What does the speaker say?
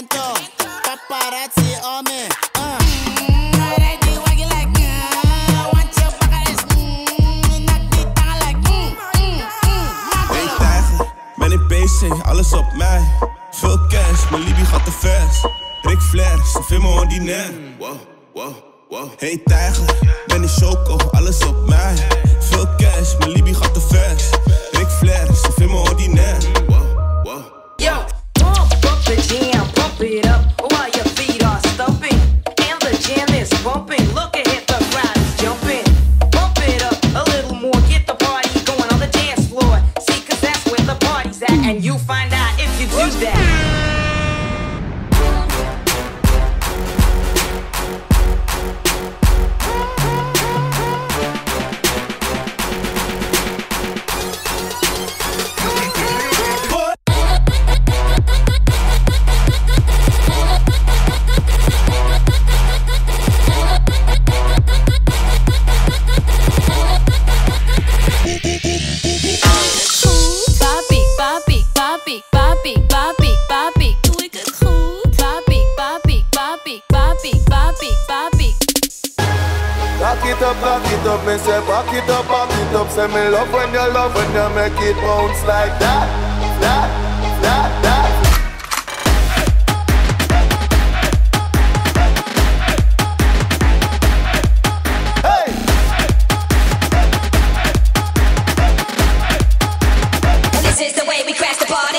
lento. Paparazzi uh. Ben ik bezig, alles op mij. Veel cash, mijn Libby gaat te vers. Rick Flair, ze vindt me ordinair. Wow, wow, wow. Hey tijger, ben ik choco, alles op mij. Find out if you do that. Papi, papi, papi. Back it up, back it up, me say back it up, back it up. Say me love when you love when you make it bounce like that, that, that, that. Hey! This is the way we crash the party.